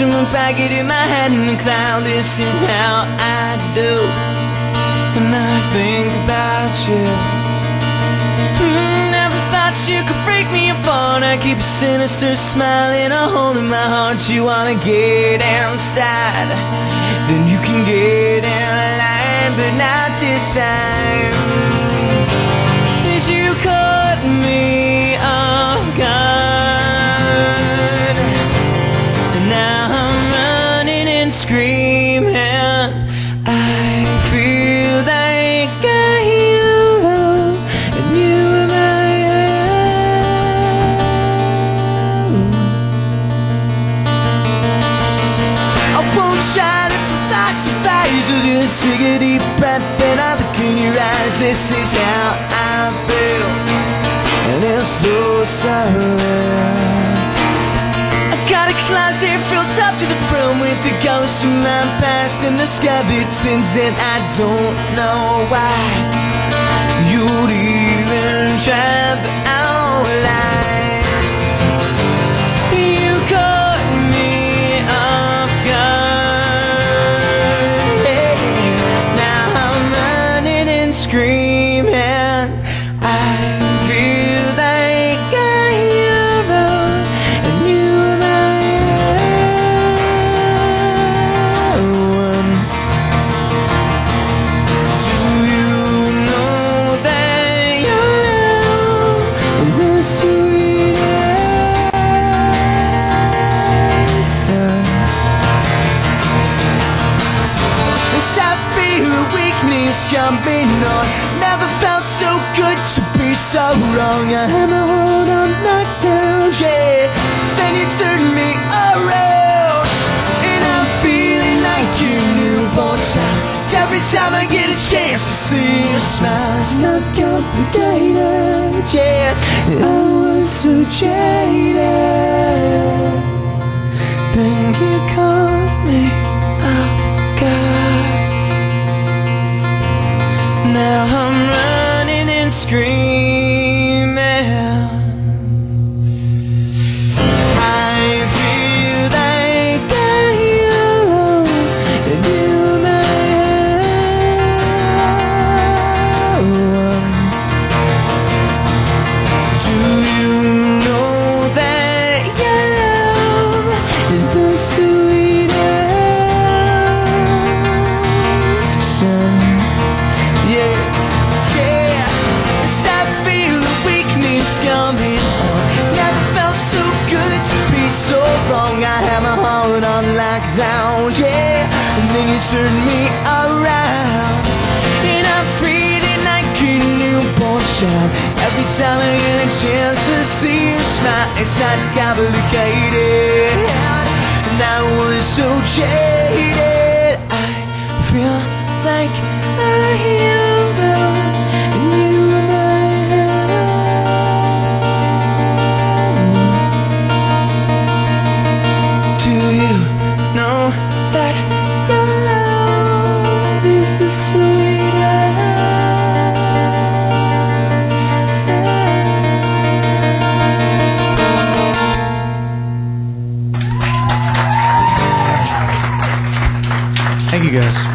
back it in my head and the cloud This is how I do. When I think about you. Mm, Never thought you could break me apart. I keep a sinister smile and a hole in my heart. You wanna get inside Then you can get in line But not this time. As you caught me off guard screaming I feel like a hero And you are my own I won't try to philosophize or just take a deep breath and I look in your eyes. This is how I feel, and it's so sad. I got a closet filled to the brim with the ghosts of my past and the skeletons, and I don't know why you'd even try, weakness coming on Never felt so good to be so wrong. I had my hold on lockdown, yeah Then you turned me around. And I'm feeling like a newborn child Every time I get a chance to see your smile It's not complicated, yeah I was so jaded running and screaming. Then you turned me around. And I'm feeling like a newborn child. Every time I get a chance to see you smile, it's not complicated. And I was so jaded. I feel like Thank you guys.